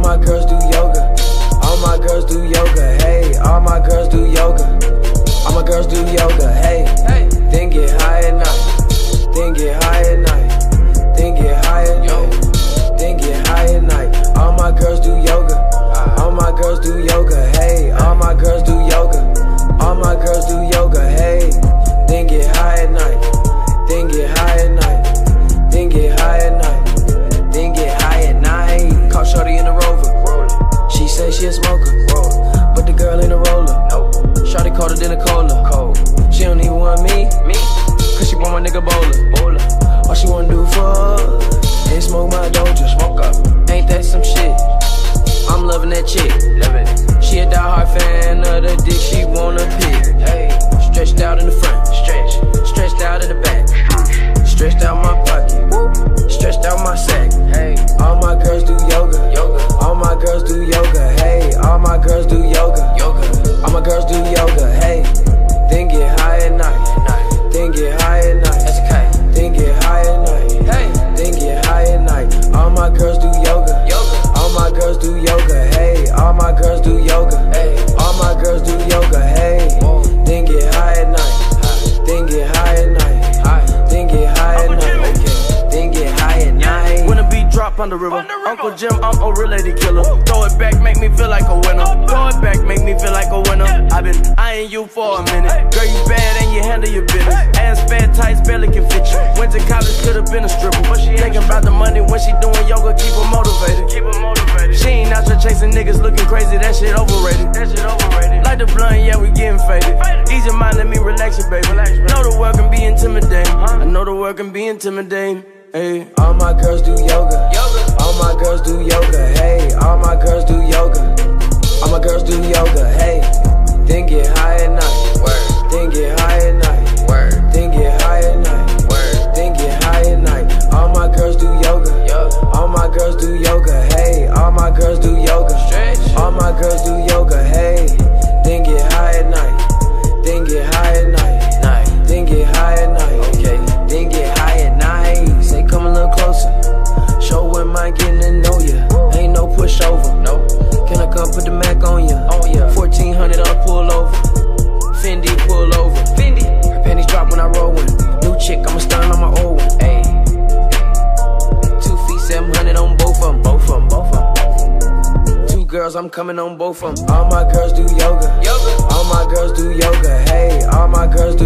my girls do yoga. All my girls do yoga. Hey, all my girls do yoga. All my girls do yoga. Hey, then I'm loving that chick. She a die-hard fan of the dick she wanna pick. Hey, stretched out in the front. On the river, Uncle Jim, I'm a related killer. Throw it back, make me feel like a winner. Throw it back, make me feel like a winner. I've been eyeing you for a minute. Girl, you bad and you handle your business. Ass fat, tights barely can fit you. Went to college, could've been a stripper. But she thinking about the money when she doing yoga, keep her motivated. Keep her motivated. She ain't out here chasing niggas looking crazy, that shit overrated. That shit overrated. Like the blunt, yeah, we getting faded. Ease your mind, let me relax you, baby. Relax, Know the world can be intimidating. I know the world can be intimidating. Hey. All my girls do yoga. All my girls do yoga. Hey, all my girls do yoga. All my girls do yoga. Hey, then get high at night. Word. Then get high at night. Word. Then get high at night. Word. Then get high at night. All my girls do yoga. Yoga. All my girls do yoga. Girls, I'm coming on both of them. All my girls do yoga. Yoga. All my girls do yoga. Hey, all my girls